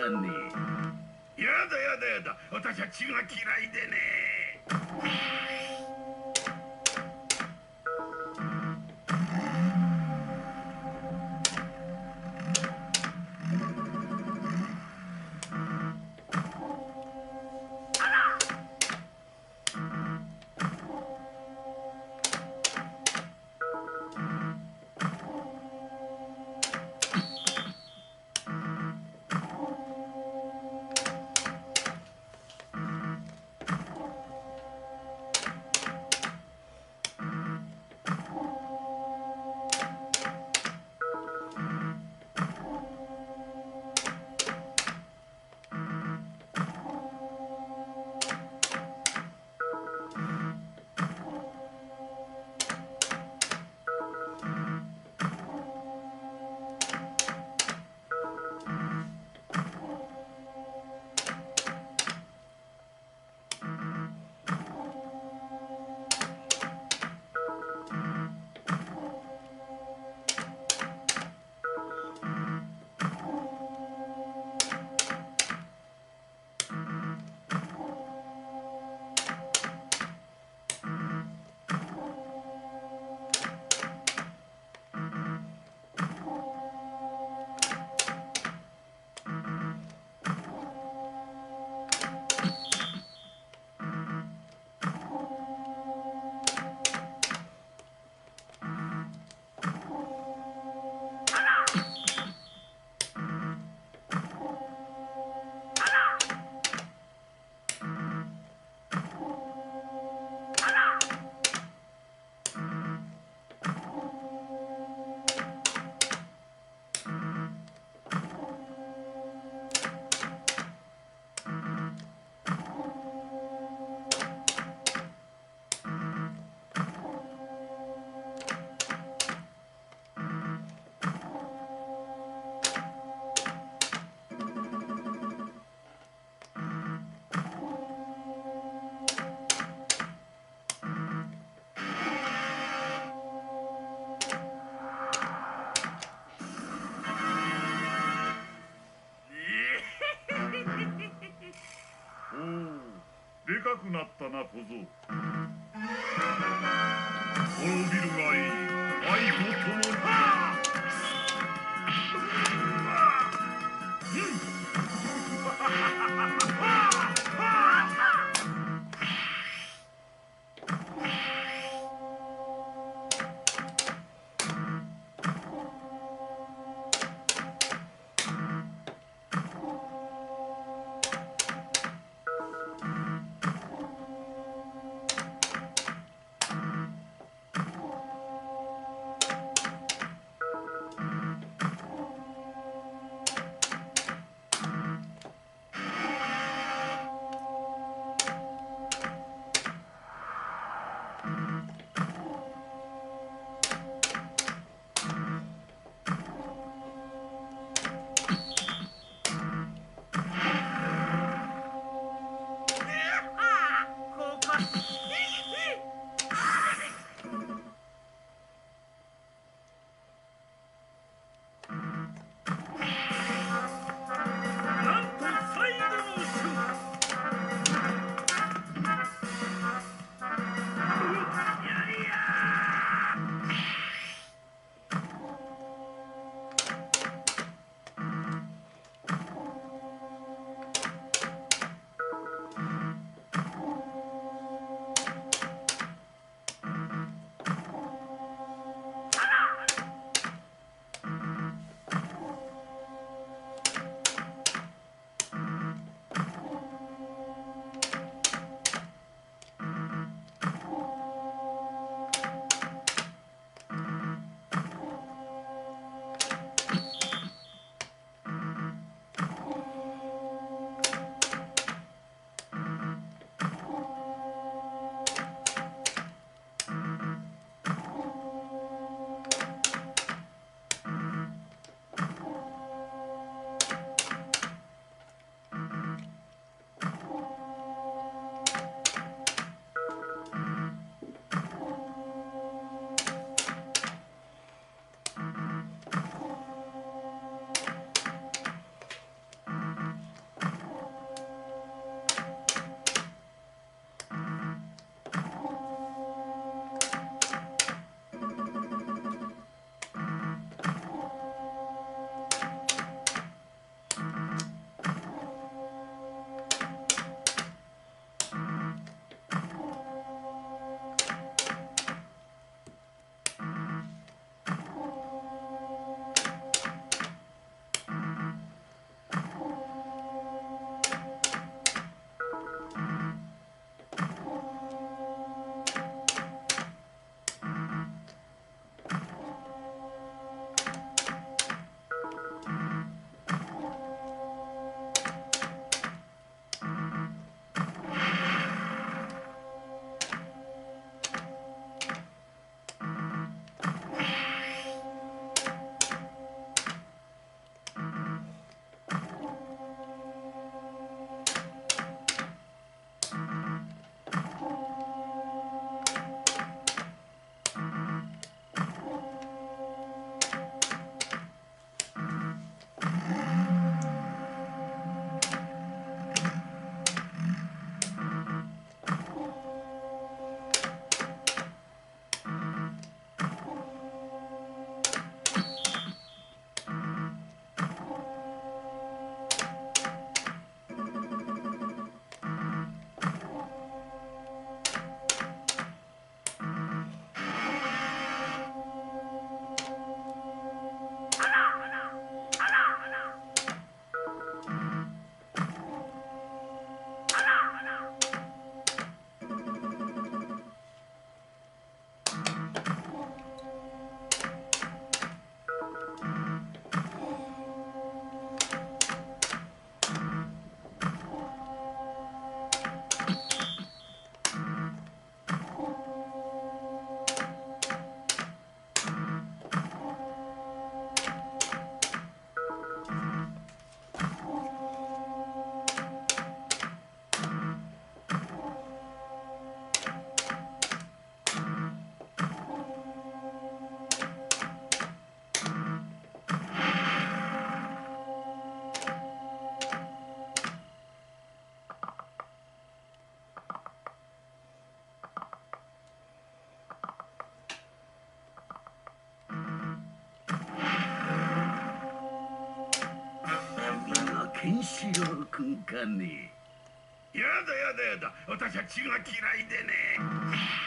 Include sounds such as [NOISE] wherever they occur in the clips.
かねやだやだやだ。私は血が嫌いでね。くなったな小僧。滅びるがいい。愛と共にンシロウ君かね。やだやだやだ。私は血が嫌いでね [LAUGHS]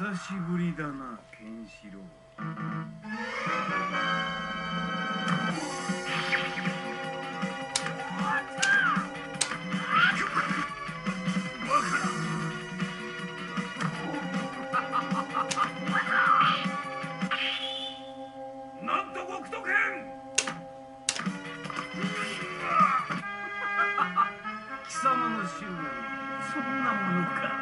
久しぶりだなケンシロウ。[LAUGHS] 貴様の執念そんなものか。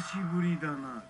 しぶりだな。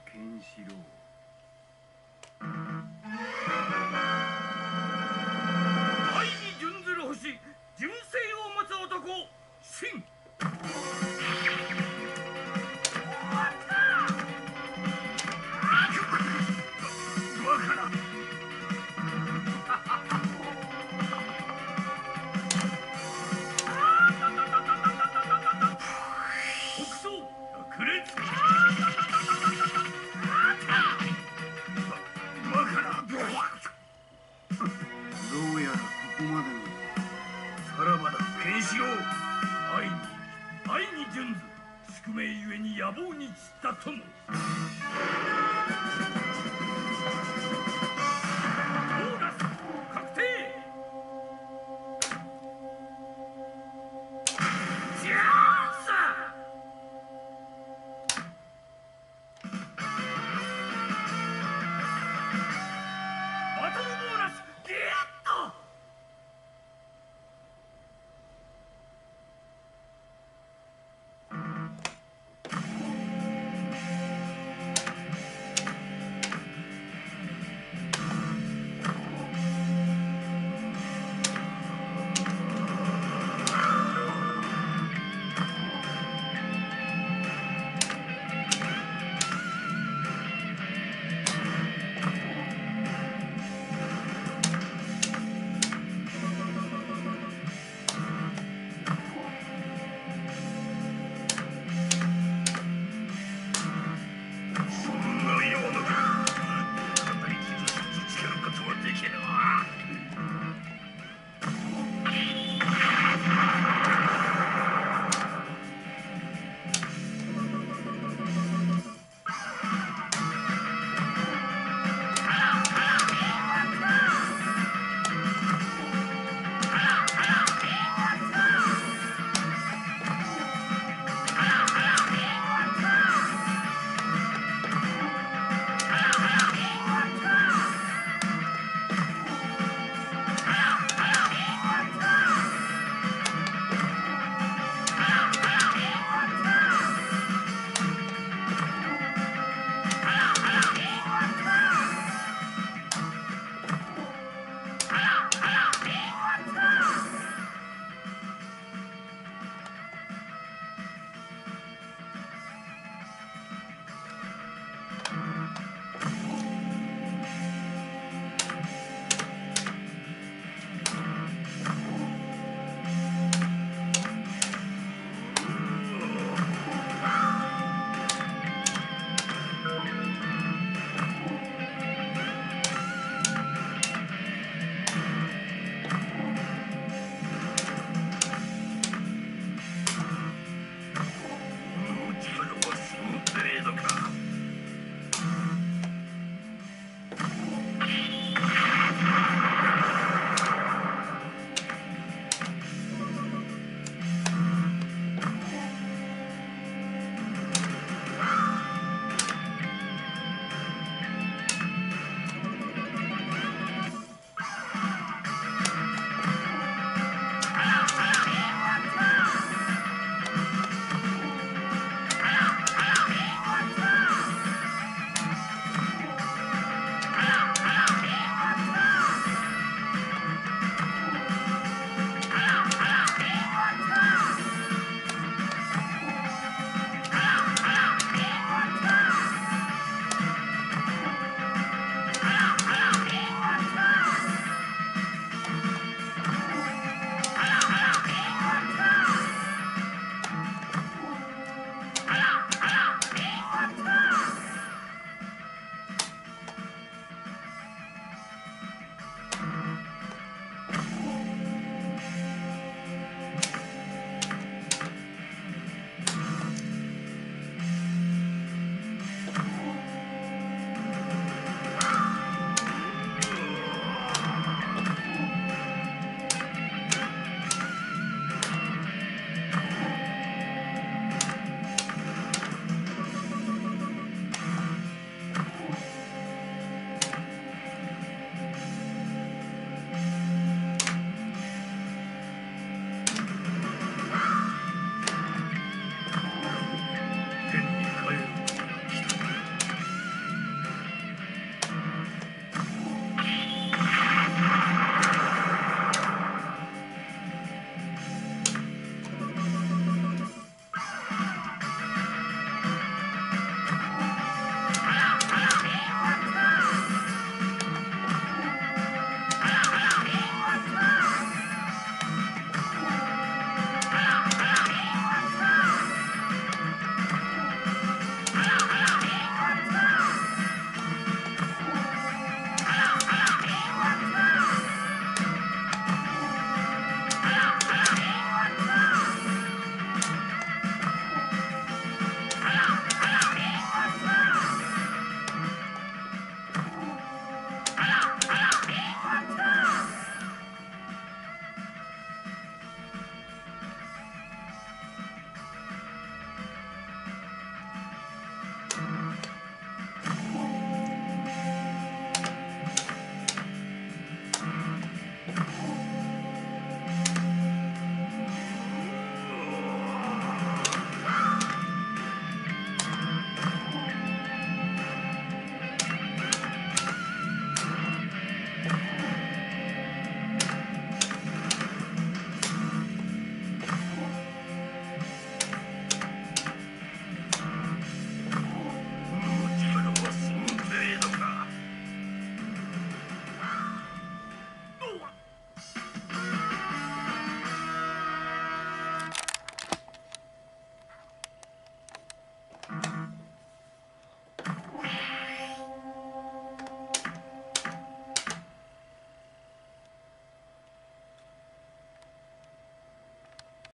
ゲット！